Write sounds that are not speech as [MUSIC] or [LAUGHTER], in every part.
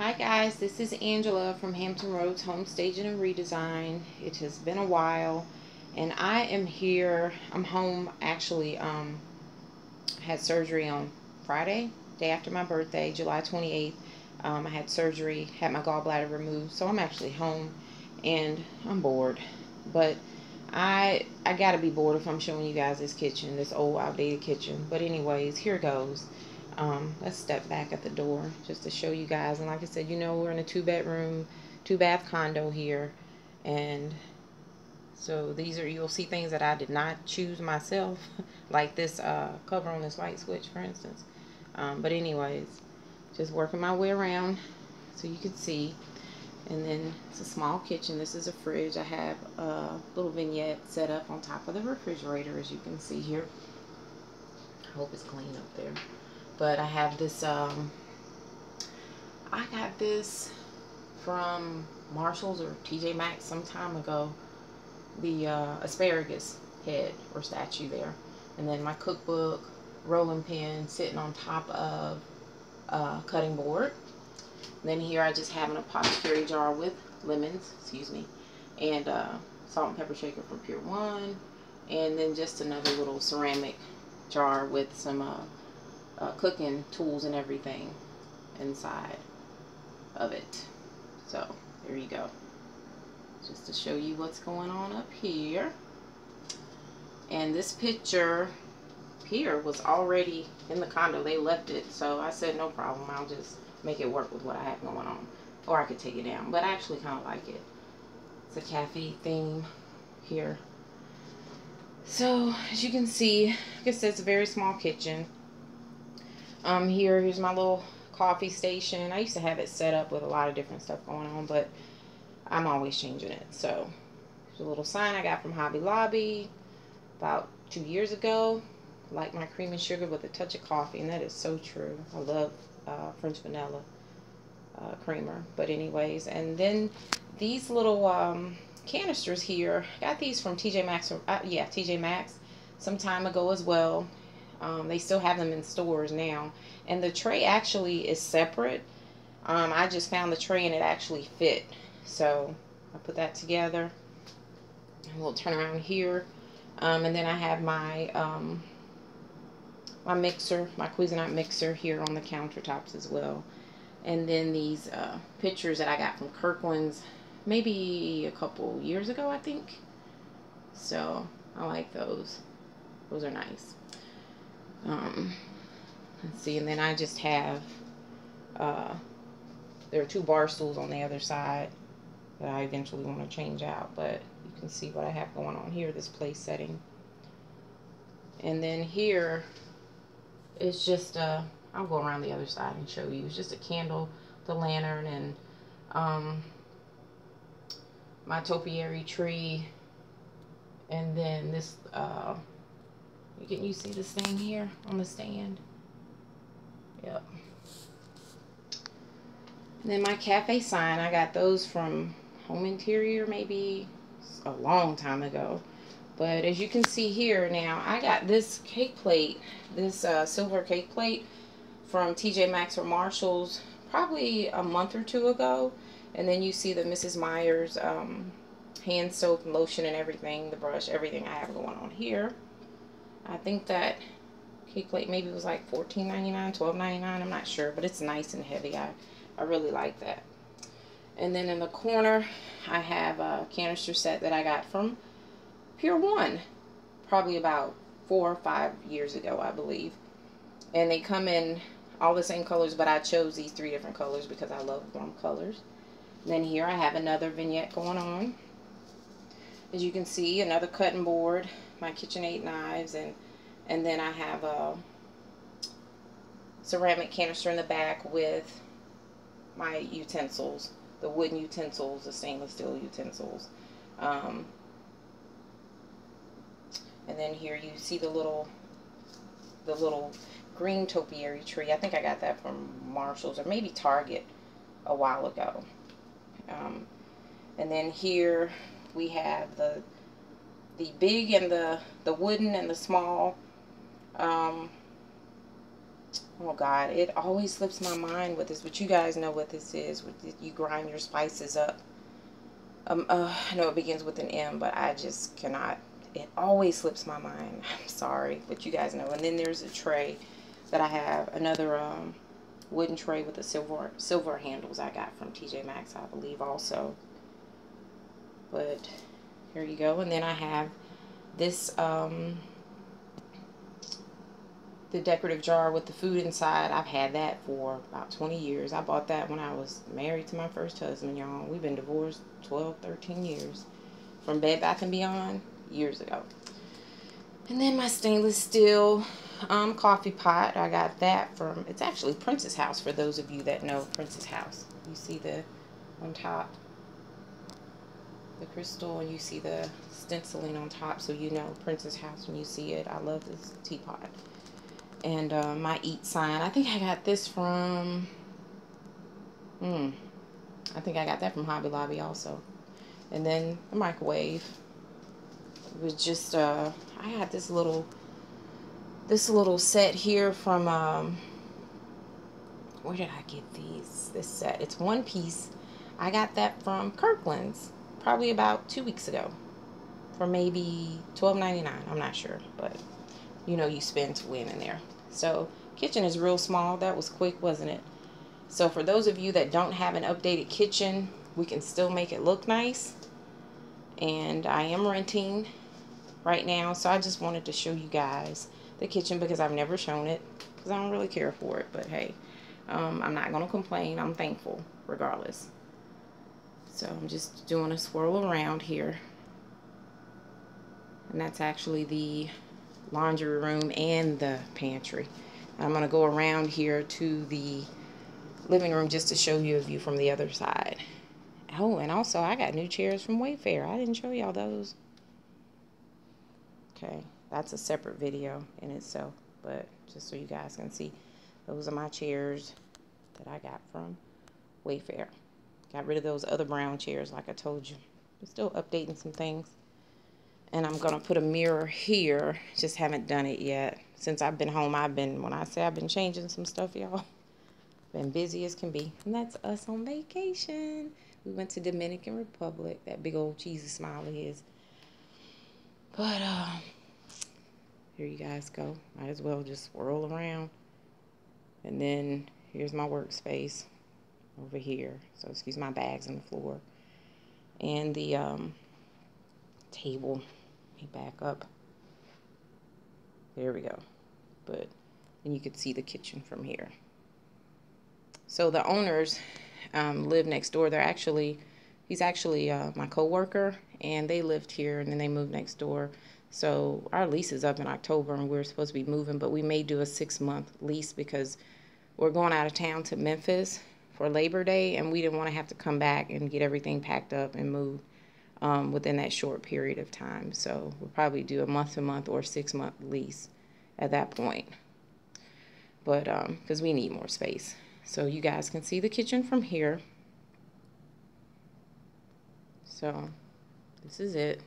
Hi guys, this is Angela from Hampton Roads Home Staging and Redesign. It has been a while and I am here. I'm home actually um had surgery on Friday, day after my birthday, July 28th. Um, I had surgery, had my gallbladder removed, so I'm actually home and I'm bored. But I I gotta be bored if I'm showing you guys this kitchen, this old outdated kitchen. But anyways, here goes. Um, let's step back at the door just to show you guys. And like I said, you know, we're in a two bedroom, two bath condo here. And so these are, you'll see things that I did not choose myself, [LAUGHS] like this uh, cover on this light switch, for instance. Um, but anyways, just working my way around so you can see. And then it's a small kitchen. This is a fridge. I have a little vignette set up on top of the refrigerator, as you can see here. I hope it's clean up there but I have this um I got this from Marshalls or TJ Maxx some time ago. The uh, asparagus head or statue there. And then my cookbook rolling pin sitting on top of a cutting board. And then here I just have an apothecary jar with lemons excuse me and uh, salt and pepper shaker from Pier 1 and then just another little ceramic jar with some uh, cooking tools and everything inside of it. So there you go. Just to show you what's going on up here. And this picture here was already in the condo. They left it. So I said, no problem. I'll just make it work with what I have going on. Or I could take it down. But I actually kind of like it. It's a cafe theme here. So, as you can see, I guess it's a very small kitchen. Um, here, here's my little coffee station. I used to have it set up with a lot of different stuff going on, but I'm always changing it. So, there's a little sign I got from Hobby Lobby about two years ago. Like my cream and sugar with a touch of coffee, and that is so true. I love uh, French vanilla uh, creamer. But anyways, and then these little um, canisters here, got these from TJ Maxx, uh, yeah, TJ Maxx some time ago as well. Um, they still have them in stores now. And the tray actually is separate. Um, I just found the tray and it actually fit. So I put that together. We'll turn around here. Um, and then I have my um, my mixer, my Cuisinart mixer here on the countertops as well. And then these uh, pictures that I got from Kirkland's maybe a couple years ago, I think. So I like those. Those are nice. Um, let's see, and then I just have, uh, there are two bar stools on the other side that I eventually want to change out, but you can see what I have going on here, this place setting. And then here is just, uh, I'll go around the other side and show you. It's just a candle, the lantern, and um, my topiary tree, and then this uh, you can you see this thing here on the stand? Yep. And then my cafe sign, I got those from Home Interior maybe a long time ago. But as you can see here now, I got this cake plate, this uh, silver cake plate from TJ Maxx or Marshalls probably a month or two ago. And then you see the Mrs. Meyer's um, hand soap lotion and everything, the brush, everything I have going on here. I think that cake plate maybe was like $14.99, $12.99. I'm not sure, but it's nice and heavy. I, I really like that. And then in the corner, I have a canister set that I got from Pier 1, probably about four or five years ago, I believe. And they come in all the same colors, but I chose these three different colors because I love warm colors. And then here I have another vignette going on. As you can see, another cutting board my KitchenAid knives and and then I have a ceramic canister in the back with my utensils, the wooden utensils, the stainless steel utensils. Um, and then here you see the little the little green topiary tree. I think I got that from Marshalls or maybe Target a while ago. Um, and then here we have the the big and the, the wooden and the small um, Oh God, it always slips my mind with this, but you guys know what this is. You grind your spices up. Um, uh, I know it begins with an M, but I just cannot. It always slips my mind. [LAUGHS] I'm sorry, but you guys know. And then there's a tray that I have, another um, wooden tray with the silver silver handles I got from TJ Maxx, I believe also. But here you go. And then I have this um, the decorative jar with the food inside. I've had that for about 20 years. I bought that when I was married to my first husband, y'all. We've been divorced 12, 13 years. From Bed Bath & Beyond, years ago. And then my stainless steel um, coffee pot. I got that from, it's actually Princess House for those of you that know Princess House. You see the, on top, the crystal, and you see the stenciling on top, so you know Princess House when you see it. I love this teapot and uh, my eat sign. I think I got this from, hmm, I think I got that from Hobby Lobby also. And then the microwave it was just, uh, I had this little, this little set here from, um, where did I get these, this set? It's one piece. I got that from Kirkland's probably about two weeks ago for maybe $12.99. I'm not sure, but you know you spend to win in there. So kitchen is real small. That was quick, wasn't it? So for those of you that don't have an updated kitchen, we can still make it look nice. And I am renting right now, so I just wanted to show you guys the kitchen because I've never shown it because I don't really care for it. But hey, um, I'm not going to complain. I'm thankful regardless. So I'm just doing a swirl around here. And that's actually the laundry room and the pantry. I'm going to go around here to the living room just to show you a view from the other side. Oh, and also I got new chairs from Wayfair. I didn't show y'all those. Okay, that's a separate video in itself, but just so you guys can see, those are my chairs that I got from Wayfair. Got rid of those other brown chairs like I told you. I'm still updating some things. And I'm going to put a mirror here. Just haven't done it yet. Since I've been home, I've been, when I say I've been changing some stuff, y'all, [LAUGHS] been busy as can be. And that's us on vacation. We went to Dominican Republic. That big old cheesy smile is. But, uh, here you guys go. Might as well just swirl around. And then here's my workspace over here. So excuse my bags on the floor. And the um, table me back up. There we go. But and you could see the kitchen from here. So the owners um, live next door. They're actually, he's actually uh, my coworker, and they lived here, and then they moved next door. So our lease is up in October, and we're supposed to be moving, but we may do a six-month lease because we're going out of town to Memphis for Labor Day, and we didn't want to have to come back and get everything packed up and moved um, within that short period of time. So we'll probably do a month to month or six month lease at that point. But because um, we need more space. So you guys can see the kitchen from here. So this is it.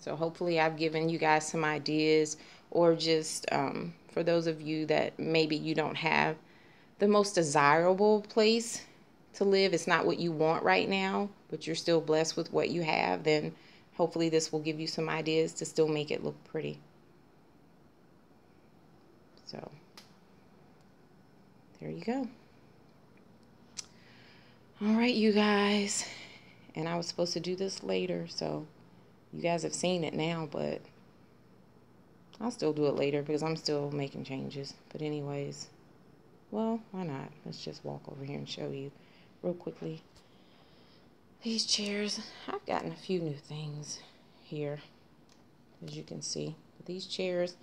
So hopefully I've given you guys some ideas or just um, for those of you that maybe you don't have the most desirable place to live, it's not what you want right now, but you're still blessed with what you have, then hopefully this will give you some ideas to still make it look pretty. So, there you go. All right, you guys. And I was supposed to do this later, so you guys have seen it now, but I'll still do it later because I'm still making changes. But anyways, well, why not? Let's just walk over here and show you real quickly. These chairs, I've gotten a few new things here, as you can see. But these chairs,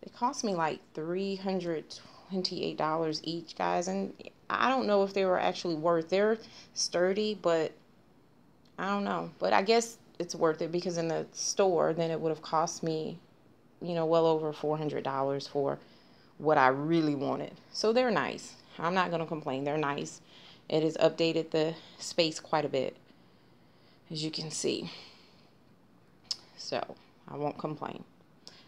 they cost me like $328 each, guys. And I don't know if they were actually worth They're sturdy, but I don't know. But I guess it's worth it because in the store, then it would have cost me, you know, well over $400 for what I really wanted. So they're nice. I'm not going to complain. They're nice. It has updated the space quite a bit, as you can see. So, I won't complain.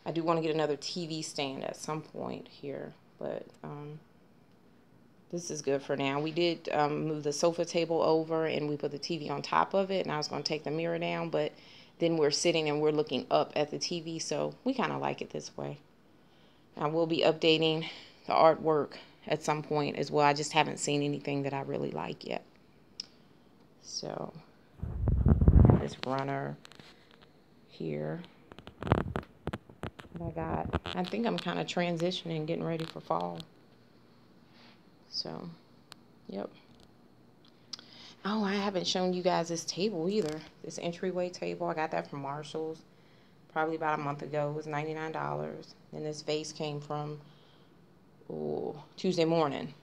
I do want to get another TV stand at some point here, but um, this is good for now. We did um, move the sofa table over and we put the TV on top of it, and I was going to take the mirror down, but then we're sitting and we're looking up at the TV, so we kind of like it this way. I will be updating the artwork at some point as well. I just haven't seen anything that I really like yet. So, this runner here I got. I think I'm kind of transitioning, getting ready for fall. So, yep. Oh, I haven't shown you guys this table either. This entryway table. I got that from Marshall's probably about a month ago. It was $99. And this vase came from ooh, Tuesday morning.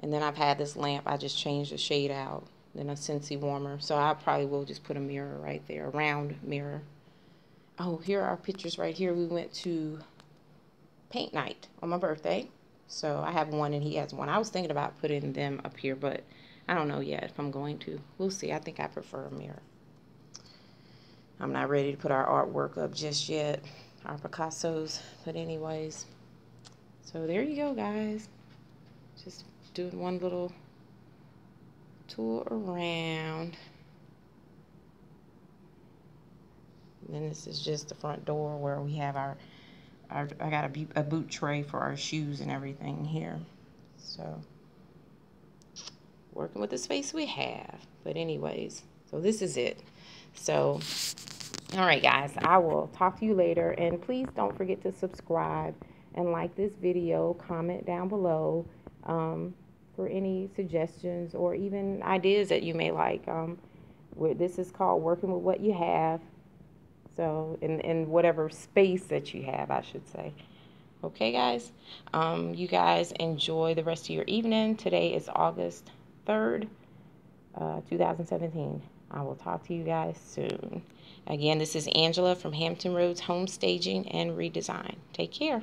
And then I've had this lamp. I just changed the shade out. Then a Scentsy warmer. So I probably will just put a mirror right there, a round mirror. Oh, here are our pictures right here. We went to paint night on my birthday. So I have one and he has one. I was thinking about putting them up here, but I don't know yet if I'm going to. We'll see. I think I prefer a mirror. I'm not ready to put our artwork up just yet, our Picassos, but anyways. So there you go, guys. Just doing one little tour around. And then this is just the front door where we have our, our I got a, a boot tray for our shoes and everything here. So working with the space we have. But anyways, so this is it. So, all right, guys, I will talk to you later. And please don't forget to subscribe and like this video. Comment down below um, for any suggestions or even ideas that you may like. Um, this is called Working with What You Have. So, in, in whatever space that you have, I should say. Okay, guys? Um, you guys enjoy the rest of your evening. Today is August 3rd, uh, 2017. I will talk to you guys soon. Again, this is Angela from Hampton Roads Home Staging and Redesign. Take care.